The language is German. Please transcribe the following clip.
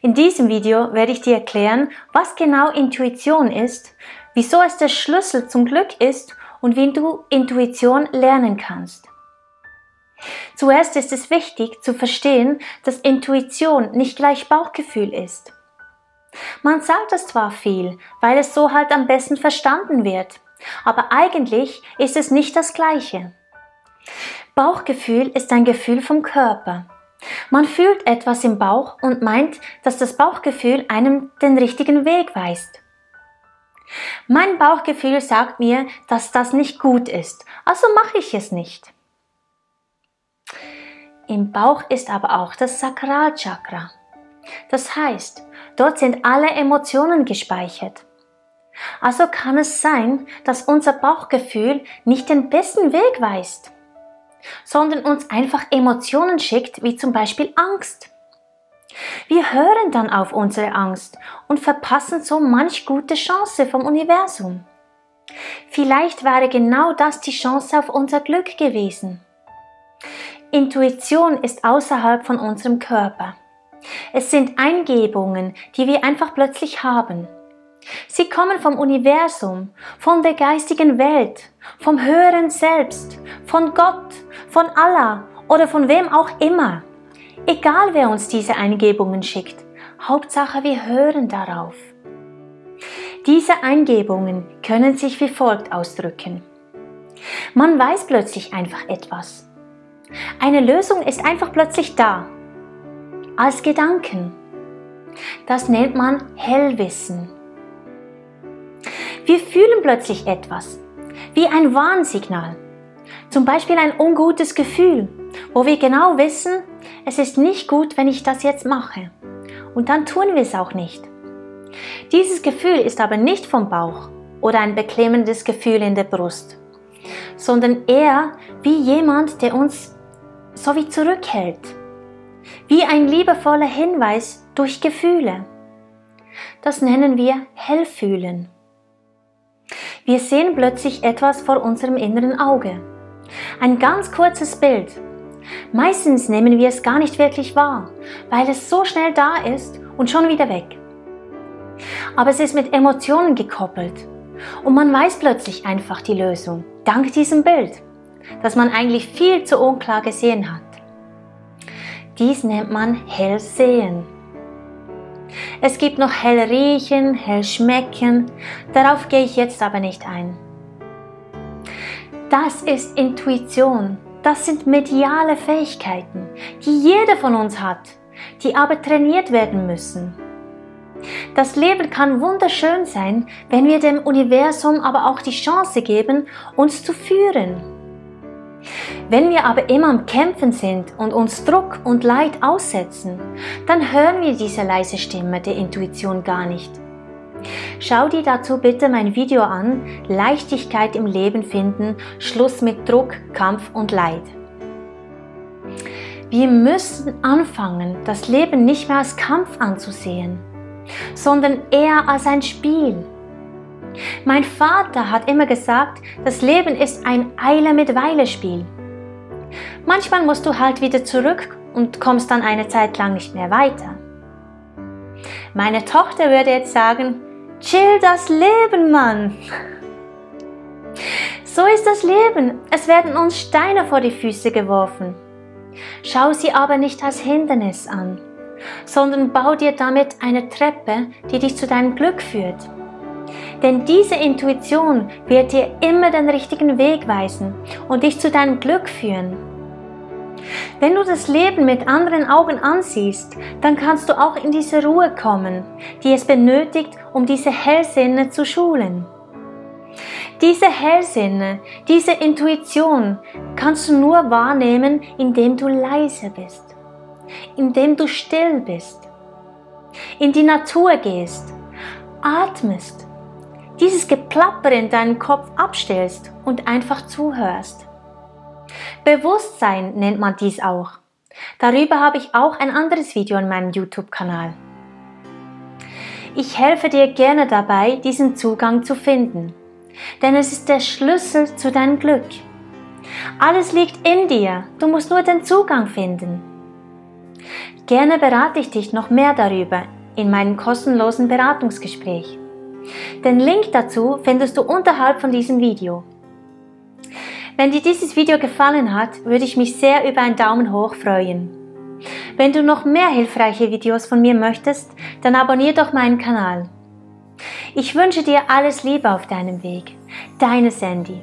In diesem Video werde ich dir erklären, was genau Intuition ist, wieso es der Schlüssel zum Glück ist und wie du Intuition lernen kannst. Zuerst ist es wichtig zu verstehen, dass Intuition nicht gleich Bauchgefühl ist. Man sagt es zwar viel, weil es so halt am besten verstanden wird, aber eigentlich ist es nicht das gleiche. Bauchgefühl ist ein Gefühl vom Körper. Man fühlt etwas im Bauch und meint, dass das Bauchgefühl einem den richtigen Weg weist. Mein Bauchgefühl sagt mir, dass das nicht gut ist, also mache ich es nicht. Im Bauch ist aber auch das Sakralchakra. Das heißt, dort sind alle Emotionen gespeichert. Also kann es sein, dass unser Bauchgefühl nicht den besten Weg weist sondern uns einfach Emotionen schickt, wie zum Beispiel Angst. Wir hören dann auf unsere Angst und verpassen so manch gute Chance vom Universum. Vielleicht wäre genau das die Chance auf unser Glück gewesen. Intuition ist außerhalb von unserem Körper. Es sind Eingebungen, die wir einfach plötzlich haben. Sie kommen vom Universum, von der geistigen Welt, vom höheren Selbst, von Gott, von Allah oder von wem auch immer. Egal wer uns diese Eingebungen schickt, Hauptsache wir hören darauf. Diese Eingebungen können sich wie folgt ausdrücken. Man weiß plötzlich einfach etwas. Eine Lösung ist einfach plötzlich da. Als Gedanken. Das nennt man Hellwissen. Wir fühlen plötzlich etwas, wie ein Warnsignal. Zum Beispiel ein ungutes Gefühl, wo wir genau wissen, es ist nicht gut, wenn ich das jetzt mache. Und dann tun wir es auch nicht. Dieses Gefühl ist aber nicht vom Bauch oder ein beklemmendes Gefühl in der Brust, sondern eher wie jemand, der uns so wie zurückhält. Wie ein liebevoller Hinweis durch Gefühle. Das nennen wir Hellfühlen. Wir sehen plötzlich etwas vor unserem inneren Auge. Ein ganz kurzes Bild. Meistens nehmen wir es gar nicht wirklich wahr, weil es so schnell da ist und schon wieder weg. Aber es ist mit Emotionen gekoppelt und man weiß plötzlich einfach die Lösung, dank diesem Bild, das man eigentlich viel zu unklar gesehen hat. Dies nennt man Hellsehen. Es gibt noch hell riechen, hell schmecken, darauf gehe ich jetzt aber nicht ein. Das ist Intuition, das sind mediale Fähigkeiten, die jeder von uns hat, die aber trainiert werden müssen. Das Leben kann wunderschön sein, wenn wir dem Universum aber auch die Chance geben, uns zu führen. Wenn wir aber immer am Kämpfen sind und uns Druck und Leid aussetzen, dann hören wir diese leise Stimme der Intuition gar nicht. Schau dir dazu bitte mein Video an, Leichtigkeit im Leben finden, Schluss mit Druck, Kampf und Leid. Wir müssen anfangen, das Leben nicht mehr als Kampf anzusehen, sondern eher als ein Spiel. Mein Vater hat immer gesagt, das Leben ist ein Eile mit Weile Spiel. Manchmal musst du halt wieder zurück und kommst dann eine Zeit lang nicht mehr weiter. Meine Tochter würde jetzt sagen, chill das Leben, Mann. So ist das Leben. Es werden uns Steine vor die Füße geworfen. Schau sie aber nicht als Hindernis an, sondern bau dir damit eine Treppe, die dich zu deinem Glück führt. Denn diese Intuition wird dir immer den richtigen Weg weisen und dich zu deinem Glück führen. Wenn du das Leben mit anderen Augen ansiehst, dann kannst du auch in diese Ruhe kommen, die es benötigt, um diese Hellsinne zu schulen. Diese Hellsinne, diese Intuition kannst du nur wahrnehmen, indem du leise bist, indem du still bist, in die Natur gehst, atmest, dieses Geplapper in deinem Kopf abstellst und einfach zuhörst. Bewusstsein nennt man dies auch. Darüber habe ich auch ein anderes Video in meinem YouTube-Kanal. Ich helfe dir gerne dabei, diesen Zugang zu finden, denn es ist der Schlüssel zu deinem Glück. Alles liegt in dir, du musst nur den Zugang finden. Gerne berate ich dich noch mehr darüber in meinem kostenlosen Beratungsgespräch. Den Link dazu findest du unterhalb von diesem Video. Wenn dir dieses Video gefallen hat, würde ich mich sehr über einen Daumen hoch freuen. Wenn du noch mehr hilfreiche Videos von mir möchtest, dann abonniere doch meinen Kanal. Ich wünsche dir alles Liebe auf deinem Weg. Deine Sandy.